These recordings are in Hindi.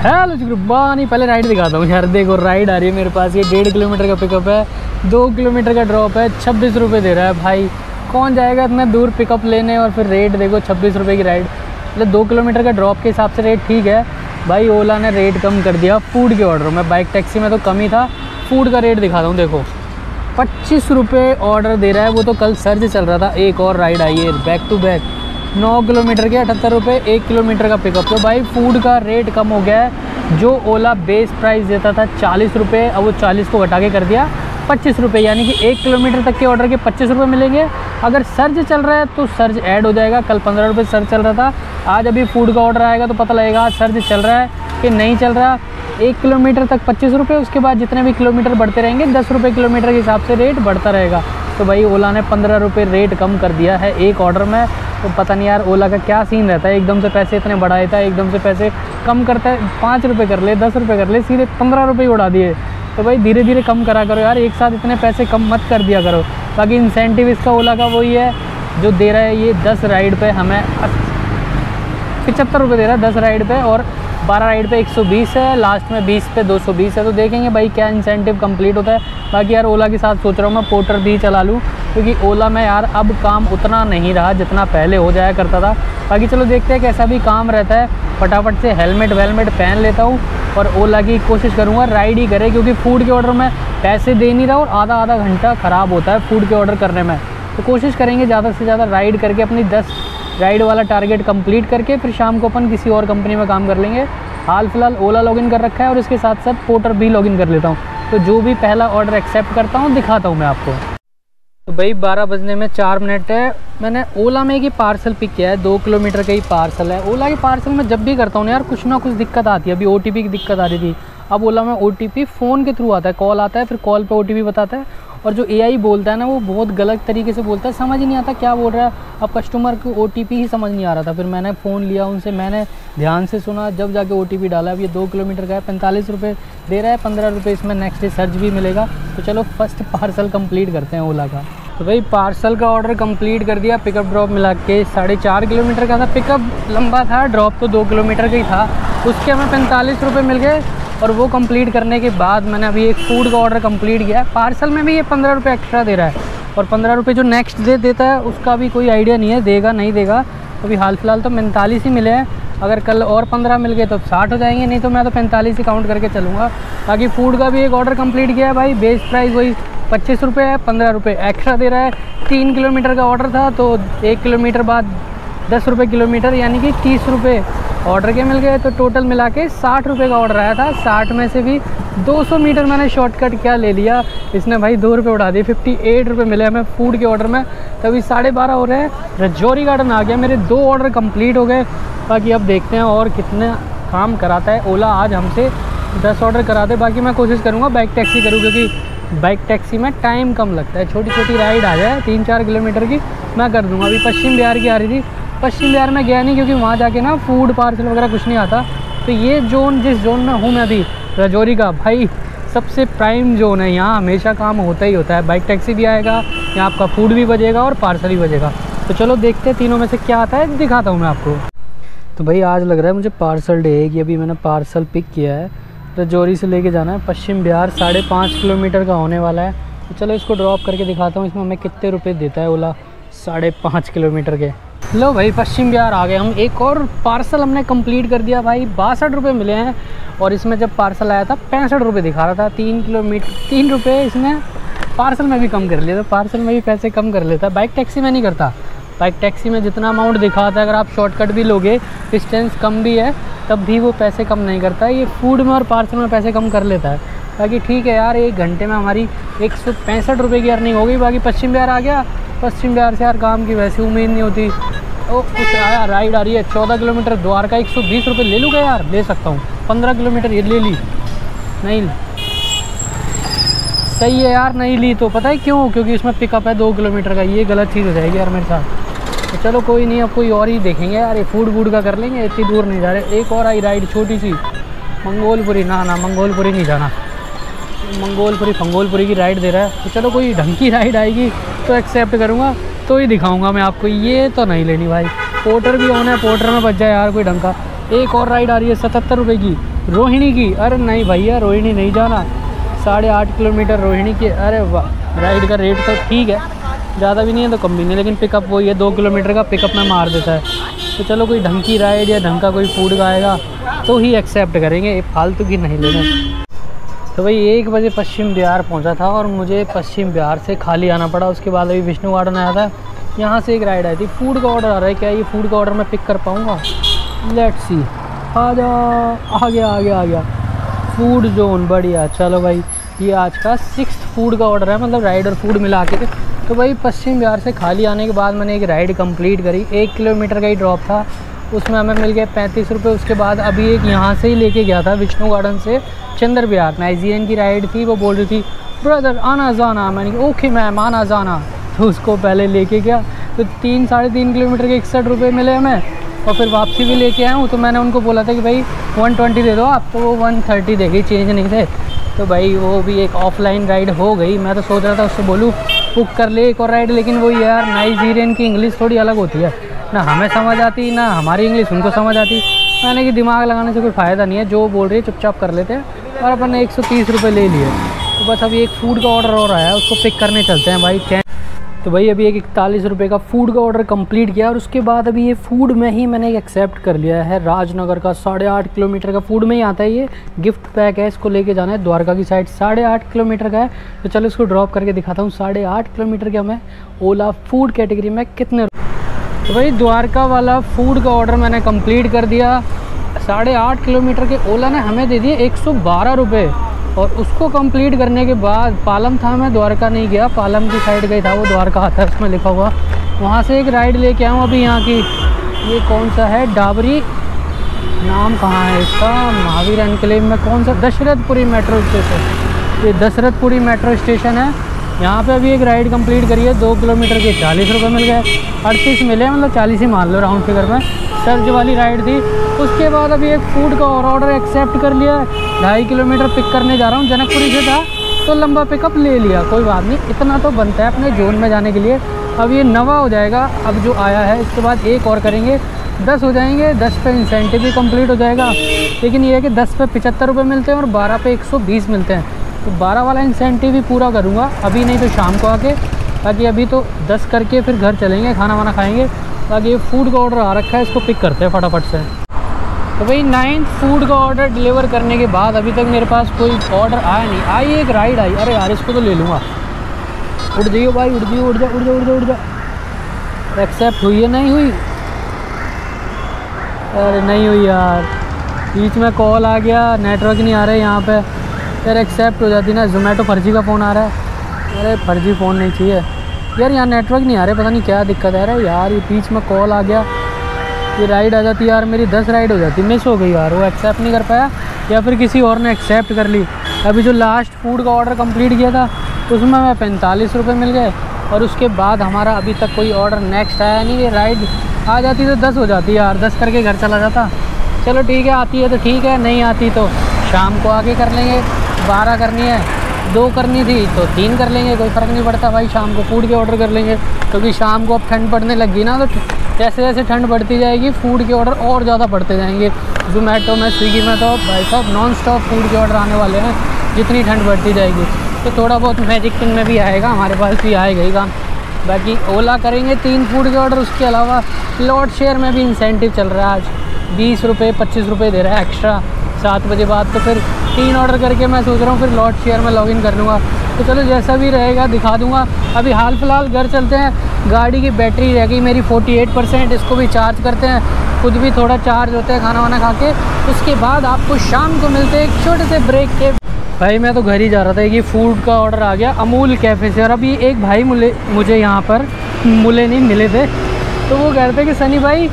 हेलो गुरबानी पहले राइड दिखाता हूँ। यार, देखो राइड आ रही है मेरे पास। ये डेढ़ किलोमीटर का पिकअप है। दो किलोमीटर का ड्रॉप है। छब्बीस रुपये दे रहा है भाई। कौन जाएगा इतना दूर पिकअप लेने और फिर रेट देखो, छब्बीस रुपये की राइड मतलब दो किलोमीटर का ड्रॉप के हिसाब से रेट ठीक है। भाई, ओला ने रेट कम कर दिया फ़ूड के ऑर्डर में बाइक टैक्सी में तो कम ही था। फ़ूड का रेट दिखाता हूँ, देखो। पच्चीस रुपये ऑर्डर दे रहा है। वो तो कल सर्ज चल रहा था। एक और राइड आई है। बैक टू बैक नौ किलोमीटर के अठहत्तर रुपये एक किलोमीटर का पिकअप तो भाई फ़ूड का रेट कम हो गया है। जो ओला बेस प्राइस देता था चालीस रुपये अब वो चालीस को घटा के कर दिया पच्चीस रुपये यानी कि एक किलोमीटर तक के ऑर्डर के पच्चीस रुपये मिलेंगे। अगर सर्ज चल रहा है तो सर्ज ऐड हो जाएगा। कल पंद्रह रुपये सर्ज चल रहा था। आज अभी फ़ूड का ऑर्डर आएगा तो पता लगेगा, आज सर्ज चल रहा है कि नहीं चल रहा। एक किलोमीटर तक पच्चीस रुपये उसके बाद जितने भी किलोमीटर बढ़ते रहेंगे, दस रुपये किलोमीटर के हिसाब से रेट बढ़ता रहेगा। तो भाई ओला ने पंद्रह रुपये रेट कम कर दिया है एक ऑर्डर में। तो पता नहीं यार ओला का क्या सीन रहता है। एकदम से पैसे इतने बढ़ा देता है एकदम से पैसे कम करता है। पाँच रुपये कर ले, दस रुपये कर ले, सीधे पंद्रह रुपये उड़ा दिए। तो भाई धीरे धीरे कम करा करो यार, एक साथ इतने पैसे कम मत कर दिया करो। बाकी इंसेंटिव इसका ओला का वही है, जो दे रहा है ये दस राइड पे हमें पचहत्तर रुपये दे रहा है दस राइड पे और बारह राइड पे 120 है, लास्ट में 20 पे 220 है तो देखेंगे भाई क्या इंसेंटिव कंप्लीट होता है। बाकी यार ओला के साथ सोच रहा हूँ मैं, पोर्टर भी चला लूँ, क्योंकि ओला में यार अब काम उतना नहीं रहा जितना पहले हो जाया करता था। बाकी चलो देखते हैं कैसा भी काम रहता है। फटाफट से हेलमेट वेलमेट पहन लेता हूँ और ओला की कोशिश करूँगा राइड ही करे, क्योंकि फ़ूड के ऑर्डर में पैसे दे नहीं रहा और आधा आधा घंटा ख़राब होता है फ़ूड के ऑर्डर करने में। तो कोशिश करेंगे ज़्यादा से ज़्यादा राइड करके अपनी दस राइड वाला टारगेट कंप्लीट करके फिर शाम को अपन किसी और कंपनी में काम कर लेंगे। हाल फ़िलहाल ओला लॉगिन कर रखा है और इसके साथ साथ पोर्टर भी लॉगिन कर लेता हूँ। तो जो भी पहला ऑर्डर एक्सेप्ट करता हूँ, दिखाता हूँ मैं आपको। तो भाई, बारह बजने में चार मिनट है। मैंने ओला में एक ही पार्सल पिक किया है, दो किलोमीटर का ही पार्सल है। ओला के पार्सल में जब भी करता हूँ यार, कुछ ना कुछ दिक्कत आती है। अभी ओटीपी की दिक्कत आ रही थी। अब ओला में ओटीपी फ़ोन के थ्रू आता है कॉल आता है, फिर कॉल पर ओ बताता है। और जो एआई बोलता है ना, वो बहुत गलत तरीके से बोलता है। समझ नहीं आता क्या बोल रहा है। अब कस्टमर को ओटीपी ही समझ नहीं आ रहा था। फिर मैंने फ़ोन लिया उनसे, मैंने ध्यान से सुना, जब जाके ओटीपी डाला। अब ये दो किलोमीटर का है, पैंतालीस रुपये दे रहा है, पंद्रह रुपये इसमें नेक्स्ट डे सर्च भी मिलेगा। तो चलो फ़र्स्ट पार्सल कंप्लीट करते हैं ओला का। तो भाई पार्सल का ऑर्डर कंप्लीट कर दिया पिकअप ड्रॉप मिला के। साढ़े चार किलोमीटर का था। पिकअप लंबा था ड्रॉप तो दो किलोमीटर का ही था। उसके हमें पैंतालीस रुपये मिल गए। और वो कंप्लीट करने के बाद मैंने अभी एक फ़ूड का ऑर्डर कंप्लीट किया है। पार्सल में भी ये पंद्रह रुपये एक्स्ट्रा दे रहा है। और पंद्रह रुपये जो नेक्स्ट डे देता है, उसका भी कोई आइडिया नहीं है। देगा, नहीं देगा। अभी हाल फ़िलहाल तो पैंतालीस ही मिले हैं। अगर कल और पंद्रह मिल गए तो साठ हो जाएँगे, नहीं तो मैं तो पैंतालीस ही काउंट करके चलूँगा। बाकी फ़ूड का भी एक ऑर्डर कंप्लीट किया है भाई। बेस्ट प्राइस वही पच्चीस रुपये है, पंद्रह रुपये एक्स्ट्रा दे रहा है। तीन किलोमीटर का ऑर्डर था तो एक किलोमीटर बाद दस रुपये किलोमीटर, यानी कि तीस रुपये ऑर्डर के मिल गए तो टोटल मिला के साठ रुपये का ऑर्डर आया था। साठ में से भी 200 मीटर मैंने शॉर्टकट क्या, ले लिया। इसने भाई दो रुपये उड़ा दिए फिफ्टी एट रुपये मिले हमें फ़ूड के ऑर्डर में। तभी साढ़े बारह हो रहे हैं। रजौरी गार्डन आ गया, मेरे दो ऑर्डर कंप्लीट हो गए। बाकी अब देखते हैं और कितने काम कराता है। ओला आज हमसे दस ऑर्डर कराते बाकी मैं कोशिश करूँगा बाइक टैक्सी करूँ, क्योंकि बाइक टैक्सी में टाइम कम लगता है। छोटी छोटी राइड आ जाए तीन चार किलोमीटर की, मैं कर दूँगा। अभी पश्चिम बिहार की आ रही थी पश्चिम बिहार में गया नहीं क्योंकि वहाँ जाके ना फ़ूड पार्सल वगैरह कुछ नहीं आता। तो ये जोन जिस जोन में हूँ मैं अभी, रजौरी का, भाई, सबसे प्राइम जोन है यहाँ। हमेशा काम होता ही होता है। बाइक टैक्सी भी आएगा, यहाँ आपका फ़ूड भी बजेगा और पार्सल भी बजेगा। तो चलो देखते हैं तीनों में से क्या आता है, दिखाता हूँ मैं आपको। तो भाई, आज लग रहा है मुझे पार्सल डे है कि अभी मैंने पार्सल पिक किया है। रजौरी से लेके जाना है। पश्चिम बिहार साढ़े पाँच किलोमीटर का होने वाला है। तो चलो इसको ड्रॉप करके दिखाता हूँ। इसमें हमें कितने रुपये देता है ओला? साढ़े पाँच किलोमीटर के। लो भाई, पश्चिम बिहार आ गए हम। एक और पार्सल हमने कंप्लीट कर दिया भाई, बासठ रुपये मिले हैं। और इसमें जब पार्सल आया था, पैंसठ रुपये दिखा रहा था। तीन किलोमीटर तीन रुपये इसमें पार्सल में भी कम कर लिया तो पार्सल में भी पैसे कम कर लेता। बाइक टैक्सी में नहीं करता। बाइक टैक्सी में जितना अमाउंट दिखाता है, अगर आप शॉर्टकट भी लोगे डिस्टेंस कम भी है, तब भी वो पैसे कम नहीं करता। ये फ़ूड में और पार्सल में पैसे कम कर लेता है। बाकी ठीक है यार, एक घंटे में हमारी एक सौ पैंसठ रुपये की अर्निंग हो गई। बाकी पश्चिम बिहार आ गया। पश्चिम बिहार से यार काम की वैसे उम्मीद नहीं होती। ओ, कुछ आया राइड आ रही है। चौदह किलोमीटर द्वारका, एक सौ बीस रुपये ले लूँगा यार, ले सकता हूँ। पंद्रह किलोमीटर ये ले ली। नहीं सही है यार, नहीं ली तो पता है क्यों? क्योंकि इसमें पिकअप है दो किलोमीटर का। ये गलत चीज़ हो जाएगी यार मेरे साथ। तो चलो कोई नहीं, अब कोई और ही देखेंगे यार। ये फ़ूड वूड का कर लेंगे, इतनी दूर नहीं जा रहे। एक और आई राइड छोटी सी। मंगोलपुरी, ना ना, मंगोलपुरी नहीं जाना। मंगोलपुरी फंगोलपुरी की राइड दे रहा है। तो चलो कोई ढंग की राइड आएगी तो एक्सेप्ट करूँगा। तो ही दिखाऊँगा मैं आपको, ये तो नहीं लेनी भाई। पोर्टर भी ऑन है पोर्टर में बच जाए यार कोई ढंग का एक और राइड आ रही है, सतहत्तर रुपये की। रोहिणी की? अरे नहीं भैया, रोहिणी नहीं जाना। साढ़े आठ किलोमीटर रोहिणी की। अरे वाह राइड का रेट तो ठीक है। ज़्यादा भी नहीं है तो कम भी नहीं, लेकिन पिकअप वही है, दो किलोमीटर का पिकअप में मार देता है। तो चलो कोई ढंग की राइड या ढंग का कोई फ़ूड का आएगा तो ही एक्सेप्ट करेंगे फालतू की नहीं लेना। तो भाई, एक बजे पश्चिम बिहार पहुँचा था और मुझे पश्चिम बिहार से खाली आना पड़ा। उसके बाद अभी विष्णु गार्डन आया था। यहाँ से एक राइड आई थी। फ़ूड का ऑर्डर आ रहा है। क्या ये फ़ूड का ऑर्डर मैं पिक कर पाऊँगा? लेट सी आ जा आ गया आ गया आ गया। फ़ूड जोन बढ़िया। चलो भाई, ये आज का सिक्स फ़ूड का ऑर्डर है। मतलब राइड और फ़ूड मिला के तो भाई, पश्चिम बिहार से खाली आने के बाद मैंने एक राइड कंप्लीट करी। एक किलोमीटर का ही ड्रॉप था। उसमें हमें मिल गए पैंतीस रुपये उसके बाद अभी एक यहाँ से ही लेके गया था, विष्णु गार्डन से चंद्र बिहार नाइजीरियन की राइड थी, वो बोल रही थी ब्रदर आना जाना। मैंने ओके मैम आना जाना। तो उसको पहले लेके गया। तो तीन, साढ़े तीन किलोमीटर के इकसठ रुपये मिले हमें, और फिर वापसी भी लेके आया हूँ। तो मैंने उनको बोला था कि, भाई वन ट्वेंटी दे दो आप। तो वो वन थर्टी दे गई चेंज नहीं थे। तो भाई, वो भी एक ऑफलाइन राइड हो गई। मैं तो सोच रहा था उससे बोलूँ बुक कर ले एक और राइड लेकिन वो यार नाइजीरियन की इंग्लिश थोड़ी अलग होती है। ना हमें समझ आती, ना हमारी इंग्लिश उनको समझ आती। मैंने कि दिमाग लगाने से कोई फ़ायदा नहीं है, जो बोल रही है चुपचाप कर लेते हैं। और अपन ने एक सौ तीस रुपये ले लिए। तो बस अभी एक फ़ूड का ऑर्डर हो रहा है उसको पिक करने चलते हैं भाई, चैन। तो भाई अभी एक इकतालीस रुपये का फ़ूड का ऑर्डर कंप्लीट किया, और उसके बाद अभी ये फ़ूड में ही मैंने एक्सेप्ट कर लिया है। राजनगर का साढ़े आठ किलोमीटर का फ़ूड में ही आता है ये। गिफ्ट पैक है, इसको लेके जाना है, द्वारका की साइड साढ़े आठ किलोमीटर का है। तो चलो इसको ड्रॉप करके दिखाता हूँ, साढ़े आठ किलोमीटर के हमें ओला फ़ूड कैटेगरी में कितने तो भाई द्वारका वाला फ़ूड का ऑर्डर मैंने कंप्लीट कर दिया। साढ़े आठ किलोमीटर के ओला ने हमें दे दिए एक सौ बारह रुपये और उसको कंप्लीट करने के बाद पालम था, मैं द्वारका नहीं गया। पालम की साइड गई था, वो द्वारका है, उसमें लिखा हुआ। वहाँ से एक राइड लेके आऊँ अभी यहाँ की। ये कौन सा है? डाबरी। नाम कहाँ है इसका? महावीर एनक्लेव में कौन सा? Dashrathpuri metro station. ये दशरथपुरी मेट्रो स्टेशन है। यहाँ पे अभी एक राइड कंप्लीट करी है, दो किलोमीटर के, चालीस रुपये मिल गए। अड़तीस मिले मतलब चालीस ही मान लो राउंड फिगर में। सर्ज वाली राइड थी। उसके बाद अभी एक फ़ूड का और ऑर्डर एक्सेप्ट कर लिया ढाई किलोमीटर पिक करने जा रहा हूँ, जनकपुरी से था तो लंबा पिकअप ले लिया, कोई बात नहीं। इतना तो बनता है अपने जोन में जाने के लिए। अब ये नवा हो जाएगा, अब जो आया है, इसके बाद एक और करेंगे। दस हो जाएँगे, दस पे इंसेंटिव भी कंप्लीट हो जाएगा। लेकिन ये है कि दस पे पचहत्तर रुपये मिलते हैं और बारह पे एक सौ बीस मिलते हैं। तो बारह वाला इंसेंटिव भी पूरा करूँगा, अभी नहीं तो शाम को आके। ताकि अभी तो दस करके फिर घर चलेंगे, खाना वाना खाएँगे। ताकि ये फ़ूड का ऑर्डर आ रखा है, इसको पिक करते हैं फटाफट से। तो भाई नाइन्थ फ़ूड का ऑर्डर डिलीवर करने के बाद अभी तक मेरे पास कोई ऑर्डर आया नहीं। आई एक राइड आई, अरे यार, इसको तो ले लूँगा। उड़ जाइए भाई उड़ जाइए उड़ जा उड़ जा उड़ जा उड़ जा। एक्सेप्ट हुई है? नहीं हुई। अरे नहीं हुई यार। बीच में कॉल आ गया नेटवर्क नहीं आ रहा है यहाँ पे। यार एक्सेप्ट हो जाती ना जोमेटो फर्जी का फ़ोन आ रहा है। अरे, फर्जी फ़ोन नहीं चाहिए। यार, यहाँ नेटवर्क नहीं आ रहा, पता नहीं क्या दिक्कत है। रहा यार, ये बीच में कॉल आ गया। ये राइड आ जाती यार, मेरी दस राइड हो जाती। मिस हो गई यार, वो एक्सेप्ट नहीं कर पाया। या फिर किसी और ने एक्सेप्ट कर ली। अभी जो लास्ट फ़ूड का ऑर्डर कंप्लीट किया था, उसमें मैं पैंतालीस रुपये मिल गए। और उसके बाद हमारा अभी तक कोई ऑर्डर नेक्स्ट आया नहीं, ये राइड आ जाती तो दस हो जाती यार। दस करके घर चला जाता। चलो ठीक है, आती है तो ठीक है, नहीं आती तो शाम को आगे कर लेंगे। बारह करनी है, दो करनी थी तो तीन कर लेंगे, कोई फ़र्क नहीं पड़ता भाई, शाम को फ़ूड के ऑर्डर कर लेंगे, क्योंकि शाम को अब ठंड पड़ने लगी ना तो जैसे जैसे ठंड बढ़ती जाएगी फ़ूड के ऑर्डर और ज़्यादा बढ़ते जाएँगे। जोमेटो में स्विगी में तो भाई साहब नॉन स्टॉप फ़ूड के ऑर्डर आने वाले हैं, जितनी ठंड बढ़ती जाएगी। तो थोड़ा बहुत मैजिक पिन में भी आएगा, हमारे पास भी आएगा ही काम। बाकी ओला करेंगे तीन फ़ूड के ऑर्डर उसके अलावा लॉट शेयर में भी इंसेंटिव चल रहा है आज। बीस रुपये पच्चीस रुपये दे रहा है एक्स्ट्रा सात बजे बाद तो फिर तीन ऑर्डर करके मैं सोच रहा हूँ फिर लॉट शेयर में लॉगिन कर लूँगा। तो चलो जैसा भी रहेगा दिखा दूँगा। अभी हाल फ़िलहाल घर चलते हैं। गाड़ी की बैटरी रह गई मेरी 48 परसेंट इसको भी चार्ज करते हैं। खुद भी थोड़ा चार्ज होते हैं खाना वाना खा के। उसके बाद आपको शाम को मिलते हैं एक छोटे से ब्रेक के। भाई, मैं तो घर ही जा रहा था कि फ़ूड का ऑर्डर आ गया, अमूल कैफ़े से। और अभी एक भाई मुझे यहाँ पर मुले नहीं मिले थे। तो वो कह रहे थे कि, सनी भाई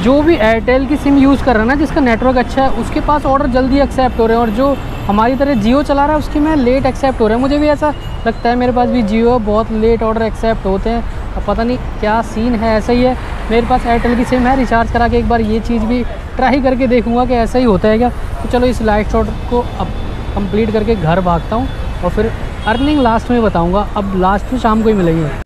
जो भी एयरटेल की सिम यूज़ कर रहा है ना, जिसका नेटवर्क अच्छा है, उसके पास ऑर्डर जल्दी एक्सेप्ट हो रहे हैं और जो हमारी तरह जियो चला रहा है, उसकी मैं लेट एक्सेप्ट हो रहा है। मुझे भी ऐसा लगता है, मेरे पास भी जियो बहुत लेट ऑर्डर एक्सेप्ट होते हैं। अब पता नहीं क्या सीन है, ऐसा ही है। मेरे पास एयरटेल की सिम है रिचार्ज करा के एक बार ये चीज़ भी ट्राई करके देखूँगा कि ऐसा ही होता है क्या। तो चलो इस लाइट शॉट को अब कंप्लीट करके घर भागता हूँ और फिर अर्निंग लास्ट में बताऊँगा। अब लास्ट में शाम को ही मिलेगी।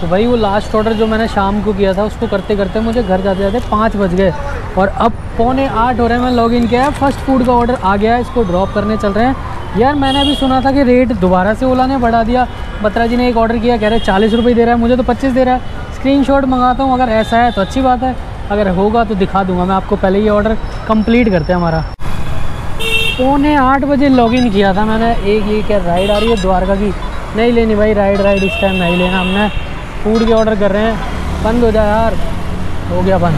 तो भाई वो लास्ट ऑर्डर जो मैंने शाम को किया था, उसको करते करते मुझे घर जाते जाते पाँच बज गए। और अब पौने आठ हो रहे हैं, मैं लॉग इन किया है फ़र्स्ट फ़ूड का ऑर्डर आ गया है, इसको ड्रॉप करने चल रहे हैं। यार, मैंने अभी सुना था कि रेट दोबारा से ओला ने बढ़ा दिया। बत्रा जी ने एक ऑर्डर किया, कह रहे चालीस रुपये दे रहा है, मुझे तो पच्चीस दे रहा है। स्क्रीन शॉट मंगाता हूँ, अगर ऐसा है तो अच्छी बात है। अगर होगा तो दिखा दूँगा मैं आपको, पहले ये ऑर्डर कंप्लीट करते हैं हमारा। पौने आठ बजे लॉगिन किया था मैंने, एक ये क्या राइड आ रही है, द्वारका की। नहीं लेनी भाई राइड राइड इस टाइम नहीं लेना हमने। फ़ूड के ऑर्डर कर रहे हैं। बंद हो जाए यार। हो गया बंद।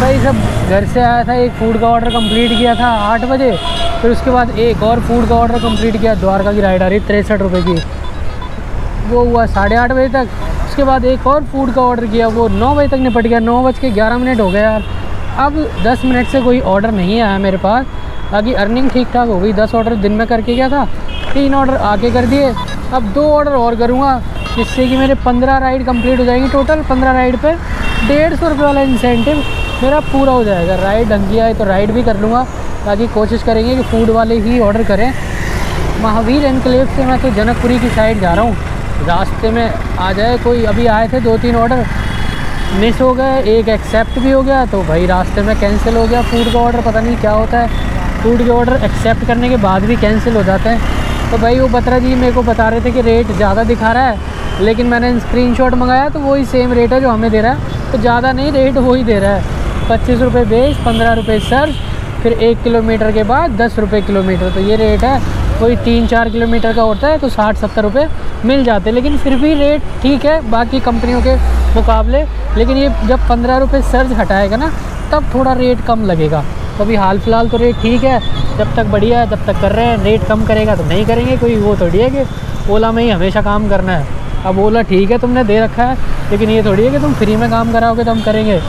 भाई, सब घर से आया था, एक फ़ूड का ऑर्डर कंप्लीट किया था आठ बजे। फिर उसके बाद एक और फ़ूड का ऑर्डर कंप्लीट किया, द्वारका की राइड आ रही तिरसठ रुपये की। वो हुआ साढ़े आठ बजे तक। उसके बाद एक और फ़ूड का ऑर्डर किया, वो नौ बजे तक निपट गया। नौ बज के ग्यारह मिनट हो गए यार। अब दस मिनट से कोई ऑर्डर नहीं आया मेरे पास। बाकी अर्निंग ठीक ठाक हो गई। दस ऑर्डर दिन में करके गया था। तीन ऑर्डर आके कर दिए। अब दो ऑर्डर और करूँगा। जिससे कि मेरे पंद्रह राइड कंप्लीट हो जाएगी टोटल पंद्रह राइड पे डेढ़ सौ रुपये वाला इंसेंटिव मेरा पूरा हो जाएगा। राइड ढंग आए तो राइड भी कर लूँगा, ताकि कोशिश करेंगे कि फ़ूड वाले ही ऑर्डर करें। महावीर एनक्लेव से मैं तो जनकपुरी की साइड जा रहा हूँ। रास्ते में आ जाए कोई, अभी आए थे दो तीन ऑर्डर मिस हो गए, एक एक्सेप्ट भी हो गया तो भाई रास्ते में कैंसिल हो गया फ़ूड का ऑर्डर पता नहीं क्या होता है। फ़ूड के ऑर्डर एक्सेप्ट करने के बाद भी कैंसिल हो जाते हैं। तो भाई वो बत्रा जी मेरे को बता रहे थे कि रेट ज़्यादा दिखा रहा है लेकिन मैंने स्क्रीन मंगाया तो वही सेम रेट है जो हमें दे रहा है। तो ज़्यादा नहीं रेट वही दे रहा है। पच्चीस रुपये बेस पंद्रह रुपये सर फिर एक किलोमीटर के बाद दस रुपये किलोमीटर तो ये रेट है। कोई तीन चार किलोमीटर का होता है तो साठ, सत्तर रुपये मिल जाते लेकिन फिर भी रेट ठीक है, बाकी कंपनियों के मुकाबले। लेकिन ये जब पंद्रह रुपये सर्ज हटाएगा ना, तब थोड़ा रेट कम लगेगा। तो अभी हाल फ़िलहाल तो रेट ठीक है। जब तक बढ़िया है तब तक कर रहे हैं रेट कम करेगा तो नहीं करेंगे, कोई वो थोड़ी है कि ओला में ही हमेशा काम करना है। अब ओला ठीक है, तुमने दे रखा है, लेकिन ये थोड़ी है कि तुम फ्री में काम कराओगे तो हम करेंगे।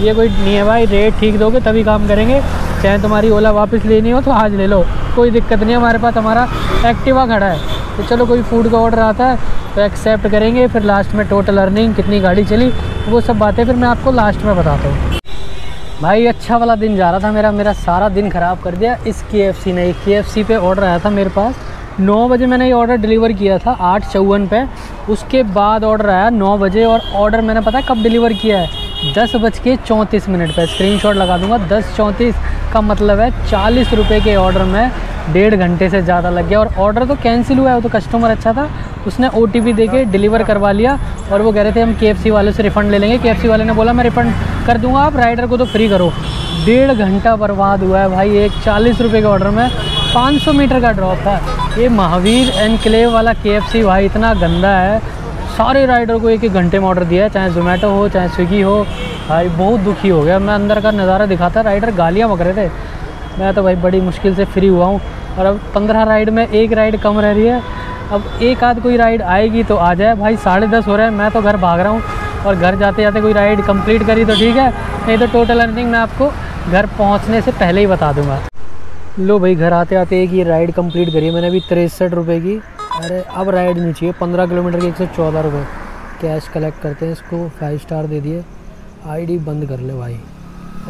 ये कोई नहीं है भाई रेट ठीक दोगे तभी काम करेंगे। चाहे तुम्हारी ओला वापस लेनी हो तो आज ले लो, कोई दिक्कत नहीं हमारे पास हमारा एक्टिवा खड़ा है। तो चलो, कोई फ़ूड का ऑर्डर आता है तो एक्सेप्ट करेंगे, फिर लास्ट में टोटल अर्निंग कितनी गाड़ी चली, वो सब बातें फिर मैं आपको लास्ट में बताता हूँ। भाई अच्छा वाला दिन जा रहा था मेरा मेरा सारा दिन ख़राब कर दिया। इस के एफ़ सी ने के एफ़ सी पे ऑर्डर आया था मेरे पास। नौ बजे मैंने ये ऑर्डर डिलीवर किया था, आठ चौवन पे। उसके बाद ऑर्डर आया नौ बजे और ऑर्डर मैंने पता है कब डिलीवर किया है? दस बज के चौंतीस मिनट पर स्क्रीन लगा दूँगा। दस चौंतीस का मतलब है चालीस रुपये के ऑर्डर में डेढ़ घंटे से ज़्यादा लग गया। और ऑर्डर तो कैंसिल हुआ है, वो तो कस्टमर अच्छा था। उसने ओ टी डिलीवर करवा लिया और वो कह रहे थे हम के वाले से रिफ़ंड ले लेंगे। के वाले ने बोला, मैं रिफ़ंड कर दूँगा, आप राइडर को तो फ्री करो। डेढ़ घंटा बर्बाद हुआ है भाई, एक चालीस रुपये के ऑर्डर में। 500 मीटर का ड्रॉप है। ये महावीर एनक्लेव वाला के भाई इतना गंदा है। सारे राइडर को एक एक घंटे में ऑर्डर दिया है, चाहे जोमेटो हो, चाहे स्विगी हो। भाई, बहुत दुखी हो गया। मैं अंदर का नज़ारा दिखाता राइडर गालियाँ बक रहे थे। मैं तो भाई बड़ी मुश्किल से फ्री हुआ हूँ। और अब पंद्रह राइड में एक राइड कम रह रही है। अब एक आध कोई राइड आएगी तो आ जाए। भाई, साढ़े दस हो रहे हैं, मैं तो घर भाग रहा हूँ और घर जाते जाते कोई राइड कंप्लीट करी तो ठीक है। नहीं तो टोटल अर्निंग मैं आपको घर पहुँचने से पहले ही बता दूँगा। लो भाई, घर आते आते एक ये राइड कंप्लीट करी मैंने अभी तिरसठ रुपये की। अरे, अब राइड नहीं चाहिए, पंद्रह किलोमीटर के एक सौ चौदह रुपये कैश कलेक्ट करते हैं इसको फाइव स्टार दे दिए। आईडी बंद कर ले भाई।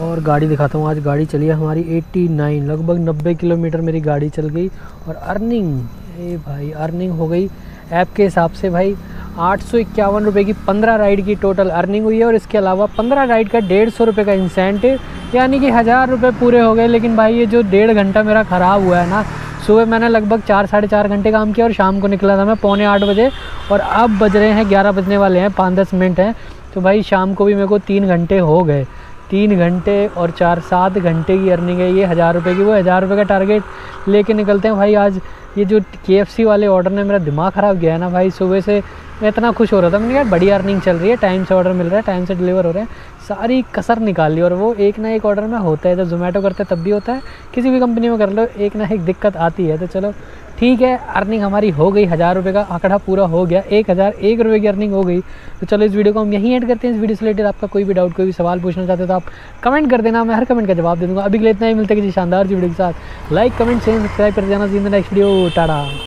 और गाड़ी दिखाता हूँ, आज गाड़ी चली है हमारी 89 लगभग 90 किलोमीटर मेरी गाड़ी चल गई। और अर्निंग ए भाई अर्निंग हो गई ऐप के हिसाब से भाई। आठ सौ इक्यावन रुपये की पंद्रह राइड की टोटल अर्निंग हुई है और इसके अलावा पंद्रह राइड का डेढ़ सौ रुपये का इंसेंटिव यानी कि हज़ार रुपये पूरे हो गए। लेकिन भाई, ये जो डेढ़ घंटा मेरा ख़राब हुआ है ना, सुबह मैंने लगभग चार, साढ़े चार घंटे काम किया और शाम को निकला था मैं पौने आठ बजे और अब बज रहे हैं, ग्यारह बजने वाले हैं, पाँच, दस मिनट हैं। तो भाई, शाम को भी मेरे को तीन घंटे हो गए। तीन घंटे और चार, सात घंटे की अर्निंग है ये हज़ार रुपये की, वो हज़ार रुपये का टारगेट लेके निकलते हैं। भाई, आज ये जो के वाले ऑर्डर ने मेरा दिमाग ख़राब गया है ना भाई, सुबह से मैं इतना खुश हो रहा था। मैंने यार, बड़ी अर्निंग चल रही है टाइम से ऑर्डर मिल रहा है टाइम से डिलीवर हो रहे हैं। सारी कसर निकाल ली और वो एक ना एक ऑर्डर में होता है। जब जोमेटो करते तब भी होता है। किसी भी कंपनी में कर लो, एक ना एक दिक्कत आती है। तो चलो ठीक है अर्निंग हमारी हो गई हज़ार रुपये का आंकड़ा पूरा हो गया, एक हज़ार एक रुपये की अर्निंग हो गई। तो चलो इस वीडियो को हम यहीं ऐड करते हैं। इस वीडियो से रिलेटेड आपका कोई भी डाउट कोई भी सवाल पूछना चाहते हो तो आप कमेंट कर देना। मैं हर कमेंट का जवाब दे दूँगा। अभी के लिए इतना ही। मिलता है किसी शानदार जी वीडियो के साथ। लाइक कमेंट शेयर सब्सक्राइब कर देना जी नेक्स्ट वीडियो टाटा।